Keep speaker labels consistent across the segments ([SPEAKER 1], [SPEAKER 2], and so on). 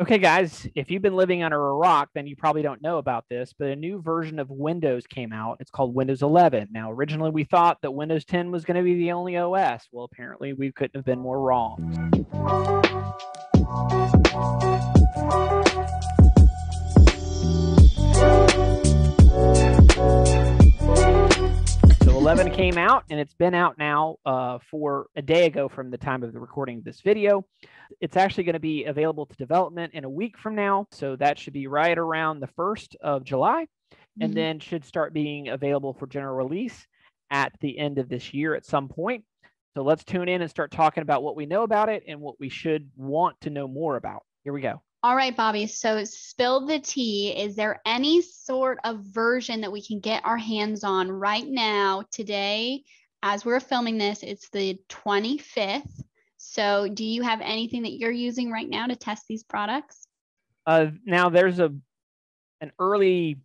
[SPEAKER 1] Okay, guys, if you've been living under a rock, then you probably don't know about this, but a new version of Windows came out. It's called Windows 11. Now, originally we thought that Windows 10 was going to be the only OS. Well, apparently we couldn't have been more wrong. 11 came out and it's been out now uh, for a day ago from the time of the recording of this video. It's actually going to be available to development in a week from now. So that should be right around the 1st of July and mm-hmm. then should start being available for general release at the end of this year at some point. So let's tune in and start talking about what we know about it and what we should want to know more about. Here we go.
[SPEAKER 2] All right, Bobby. So spill the tea. Is there any sort of version that we can get our hands on right now, today, as we're filming this? It's the 25th. So do you have anything that you're using right now to test these products?
[SPEAKER 1] Uh, now there's a an early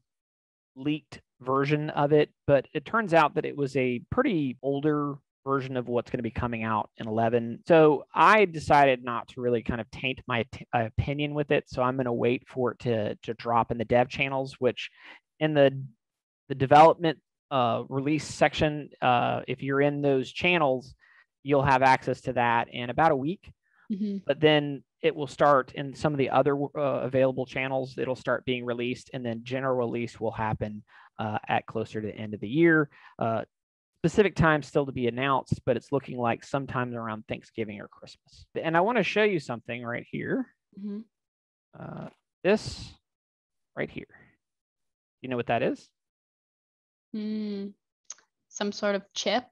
[SPEAKER 1] leaked version of it, but it turns out that it was a pretty older version of what's going to be coming out in 11. So I decided not to really kind of taint my t- opinion with it. So I'm going to wait for it to, to drop in the dev channels, which in the, the development uh, release section, uh, if you're in those channels, you'll have access to that in about a week. Mm-hmm. But then it will start in some of the other uh, available channels. It'll start being released, and then general release will happen uh, at closer to the end of the year. Uh, specific time still to be announced, but it's looking like sometime around Thanksgiving or Christmas. And I want to show you something right here. Mm-hmm. Uh, this right here. You know what that is?
[SPEAKER 2] Mm, some sort of chip.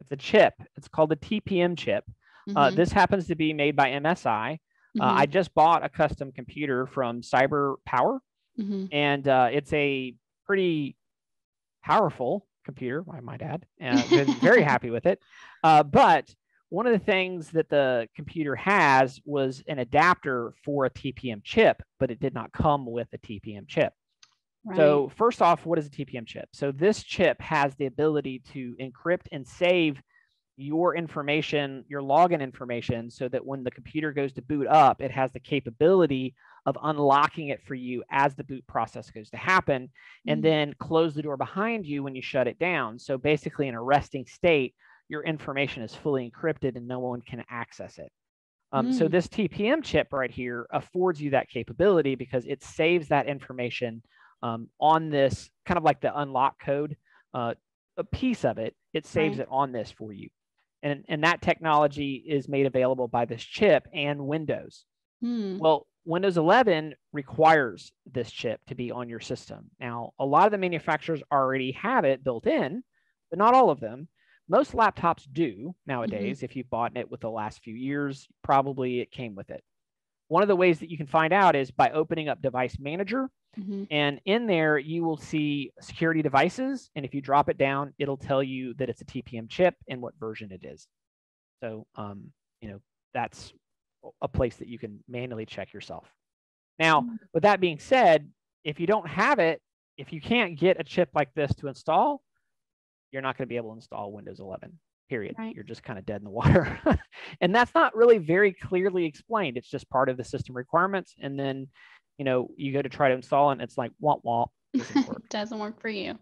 [SPEAKER 1] It's a chip. It's called a TPM chip. Uh, mm-hmm. Uh, this happens to be made by MSI. Uh, mm-hmm. Uh, I just bought a custom computer from Cyber Power, mm-hmm. and uh, it's a pretty powerful computer, I might add, and been very happy with it. Uh, but one of the things that the computer has was an adapter for a TPM chip, but it did not come with a TPM chip. Right. So, first off, what is a TPM chip? So, this chip has the ability to encrypt and save your information, your login information, so that when the computer goes to boot up, it has the capability of unlocking it for you as the boot process goes to happen, mm-hmm. and then close the door behind you when you shut it down. So basically, in a resting state, your information is fully encrypted and no one can access it. Um, mm. So this TPM chip right here affords you that capability because it saves that information um, on this kind of like the unlock code, uh, a piece of it. It saves right. it on this for you, and and that technology is made available by this chip and Windows. Mm. Well, Windows 11 requires this chip to be on your system. Now, a lot of the manufacturers already have it built in, but not all of them. Most laptops do nowadays. Mm-hmm. If you've bought it with the last few years, probably it came with it. One of the ways that you can find out is by opening up Device Manager. Mm-hmm. And in there, you will see security devices. And if you drop it down, it'll tell you that it's a TPM chip and what version it is. So, um, you know, that's a place that you can manually check yourself. Now, mm-hmm. with that being said, if you don't have it, if you can't get a chip like this to install, you're not going to be able to install Windows 11. Period. Right. You're just kind of dead in the water. and that's not really very clearly explained. It's just part of the system requirements. And then, you know, you go to try to install it and it's like, womp womp.
[SPEAKER 2] Doesn't work, doesn't work for you.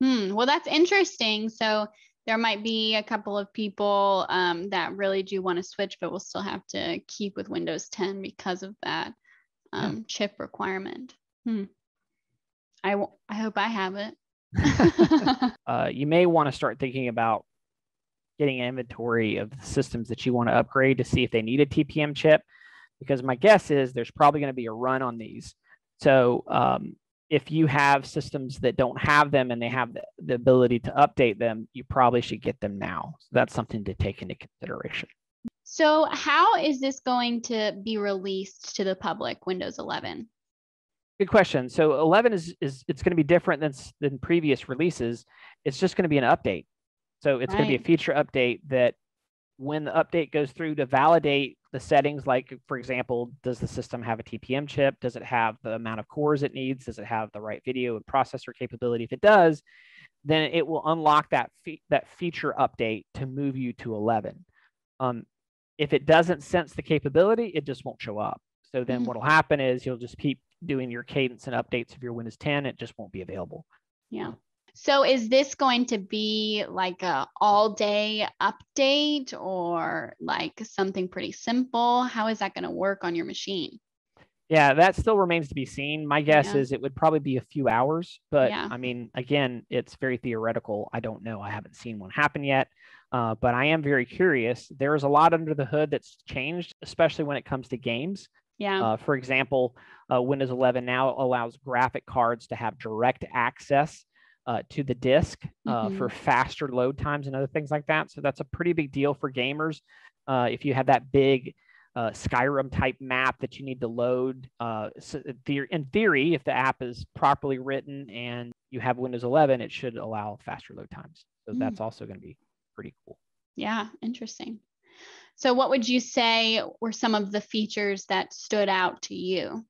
[SPEAKER 2] Hmm. Well, that's interesting. So there might be a couple of people um, that really do want to switch, but we'll still have to keep with Windows 10 because of that um, yeah. chip requirement. Hmm. I, w- I hope I have it.
[SPEAKER 1] uh, you may want to start thinking about getting inventory of the systems that you want to upgrade to see if they need a TPM chip, because my guess is there's probably going to be a run on these. So um, if you have systems that don't have them and they have the, the ability to update them, you probably should get them now. So that's something to take into consideration.
[SPEAKER 2] So, how is this going to be released to the public, Windows 11?
[SPEAKER 1] Good question. So, 11 is, is it's going to be different than, than previous releases. It's just going to be an update. So, it's right. going to be a feature update that when the update goes through to validate the settings, like for example, does the system have a TPM chip? Does it have the amount of cores it needs? Does it have the right video and processor capability? If it does, then it will unlock that fe- that feature update to move you to 11. Um, if it doesn't sense the capability, it just won't show up. So then mm-hmm. what'll happen is you'll just keep doing your cadence and updates of your Windows 10. It just won't be available.
[SPEAKER 2] Yeah. So is this going to be like a all day update or like something pretty simple? How is that going to work on your machine?
[SPEAKER 1] Yeah, that still remains to be seen. My guess yeah. is it would probably be a few hours, but yeah. I mean, again, it's very theoretical. I don't know. I haven't seen one happen yet, uh, but I am very curious. There is a lot under the hood that's changed, especially when it comes to games.
[SPEAKER 2] Yeah.
[SPEAKER 1] Uh, for example, uh, Windows 11 now allows graphic cards to have direct access uh, to the disk uh, mm-hmm. for faster load times and other things like that. So that's a pretty big deal for gamers. Uh, if you have that big uh, Skyrim type map that you need to load. Uh, so in theory, if the app is properly written and you have Windows 11, it should allow faster load times. So mm. that's also going to be pretty cool.
[SPEAKER 2] Yeah, interesting. So, what would you say were some of the features that stood out to you?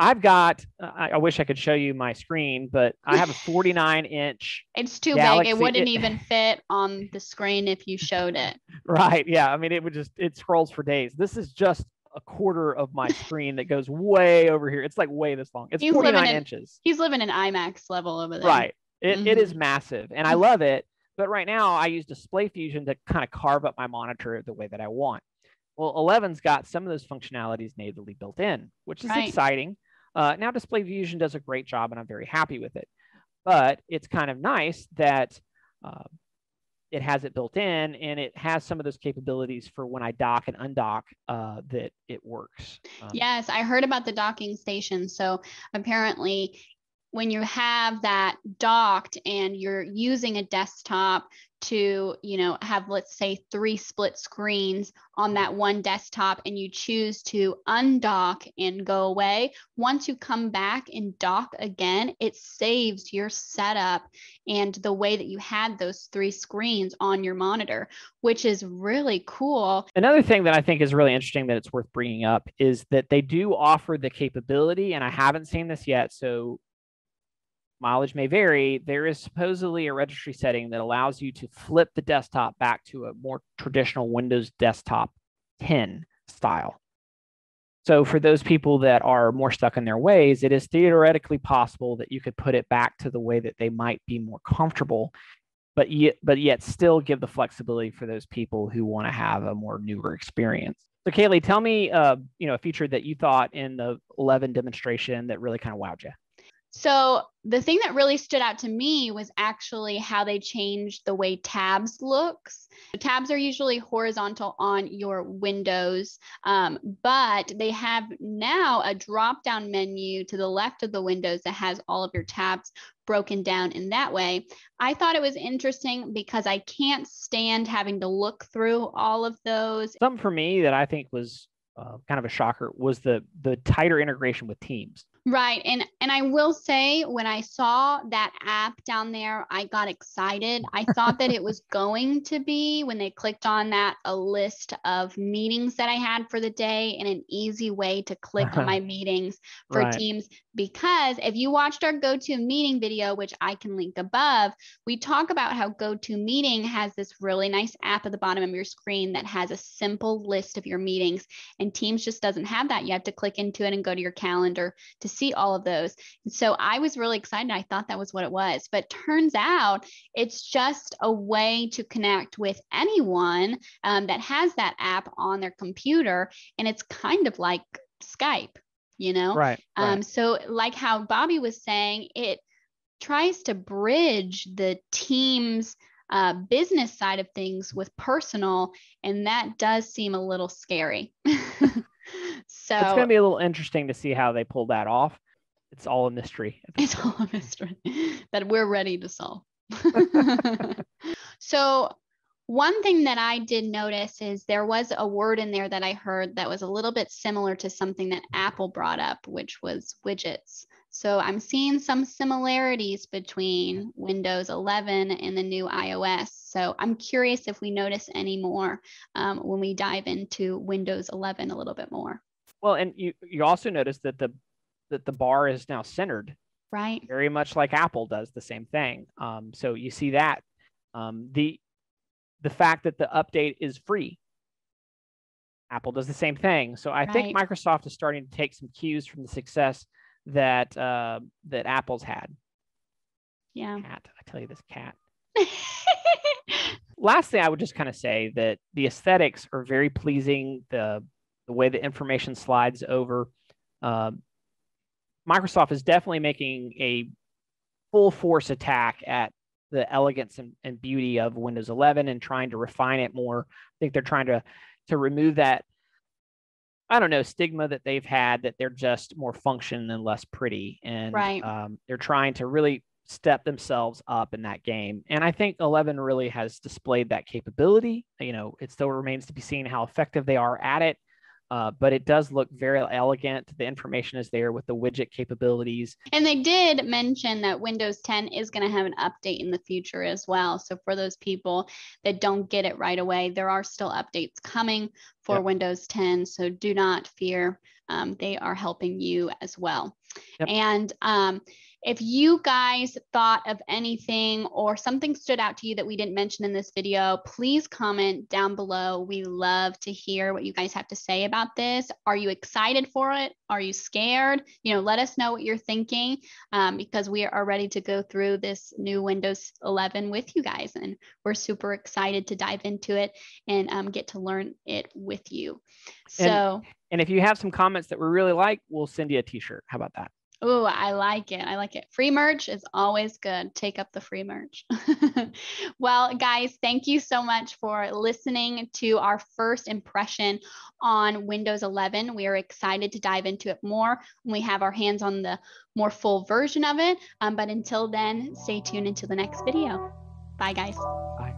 [SPEAKER 1] I've got, I, I, wish I could show you my screen, but I have a 49 inch.
[SPEAKER 2] It's too Galaxy. big. It wouldn't it, even fit on the screen if you showed it.
[SPEAKER 1] Right. Yeah. I mean, it would just, it scrolls for days. This is just a quarter of my screen that goes way over here. It's like way this long. It's he's 49 in, inches.
[SPEAKER 2] He's living in IMAX level over there.
[SPEAKER 1] Right. It, mm-hmm. it is massive and I love it. But right now I use Display Fusion to kind of carve up my monitor the way that I want. Well, 11's got some of those functionalities natively built in, which is right. exciting. Uh, now Display Fusion does a great job and I'm very happy with it. But it's kind of nice that uh, it has it built in and it has some of those capabilities for when I dock and undock uh, that it works.
[SPEAKER 2] Um, yes, I heard about the docking station. So apparently when you have that docked and you're using a desktop to you know have let's say three split screens on that one desktop and you choose to undock and go away once you come back and dock again it saves your setup and the way that you had those three screens on your monitor which is really cool.
[SPEAKER 1] Another thing that i think is really interesting that it's worth bringing up is that they do offer the capability and i haven't seen this yet so mileage may vary, there is supposedly a registry setting that allows you to flip the desktop back to a more traditional Windows desktop 10 style. So, for those people that are more stuck in their ways, it is theoretically possible that you could put it back to the way that they might be more comfortable, but yet, but yet still give the flexibility for those people who want to have a more newer experience. So, Kaylee, tell me, uh, you know, a feature that you thought in the 11 demonstration that really kind of wowed you.
[SPEAKER 2] So the thing that really stood out to me was actually how they changed the way tabs looks. The tabs are usually horizontal on your windows, um, but they have now a drop down menu to the left of the windows that has all of your tabs broken down in that way. I thought it was interesting because I can't stand having to look through all of those.
[SPEAKER 1] Something for me that I think was uh, kind of a shocker was the the tighter integration with Teams.
[SPEAKER 2] Right. And and I will say when I saw that app down there, I got excited. I thought that it was going to be when they clicked on that a list of meetings that I had for the day and an easy way to click on my meetings for right. teams because if you watched our go-to meeting video, which I can link above, we talk about how go-to meeting has this really nice app at the bottom of your screen that has a simple list of your meetings. And Teams just doesn't have that. You have to click into it and go to your calendar to see all of those. And so I was really excited. I thought that was what it was. But turns out it's just a way to connect with anyone um, that has that app on their computer. And it's kind of like Skype you know
[SPEAKER 1] right,
[SPEAKER 2] right. um so like how bobby was saying it tries to bridge the team's uh, business side of things with personal and that does seem a little scary so
[SPEAKER 1] it's going to be a little interesting to see how they pull that off. It's all a mystery
[SPEAKER 2] it's all a mystery that we're ready to solve. So one thing that I did notice is there was a word in there that I heard that was a little bit similar to something that Apple brought up, which was widgets. So I'm seeing some similarities between Windows 11 and the new iOS. So I'm curious if we notice any more um, when we dive into Windows 11 a little bit more.
[SPEAKER 1] Well, and you you also notice that the that the bar is now centered,
[SPEAKER 2] right?
[SPEAKER 1] Very much like Apple does the same thing. Um, so you see that um, the the fact that the update is free. Apple does the same thing. So I right. think Microsoft is starting to take some cues from the success that uh, that Apple's had.
[SPEAKER 2] Yeah.
[SPEAKER 1] Cat. I tell you this cat. Lastly, I would just kind of say that the aesthetics are very pleasing. The the way the information slides over. Uh, Microsoft is definitely making a full force attack at the elegance and, and beauty of Windows 11 and trying to refine it more. I think they're trying to to remove that I don't know stigma that they've had that they're just more function and less pretty, and
[SPEAKER 2] right.
[SPEAKER 1] um, they're trying to really step themselves up in that game. And I think 11 really has displayed that capability. You know, it still remains to be seen how effective they are at it. Uh, but it does look very elegant. The information is there with the widget capabilities.
[SPEAKER 2] And they did mention that Windows 10 is going to have an update in the future as well. So for those people that don't get it right away, there are still updates coming for yep. Windows 10. So do not fear. Um, they are helping you as well. Yep. And um, if you guys thought of anything or something stood out to you that we didn't mention in this video, please comment down below. We love to hear what you guys have to say about this. Are you excited for it? Are you scared? You know, let us know what you're thinking um, because we are ready to go through this new Windows 11 with you guys. And we're super excited to dive into it and um, get to learn it with you. So,
[SPEAKER 1] and, and if you have some comments that we really like, we'll send you a t-shirt. How about that?
[SPEAKER 2] Oh, I like it. I like it. Free merch is always good. Take up the free merch. well, guys, thank you so much for listening to our first impression on Windows 11. We are excited to dive into it more when we have our hands on the more full version of it. Um, but until then, stay tuned until the next video. Bye, guys.
[SPEAKER 1] Bye.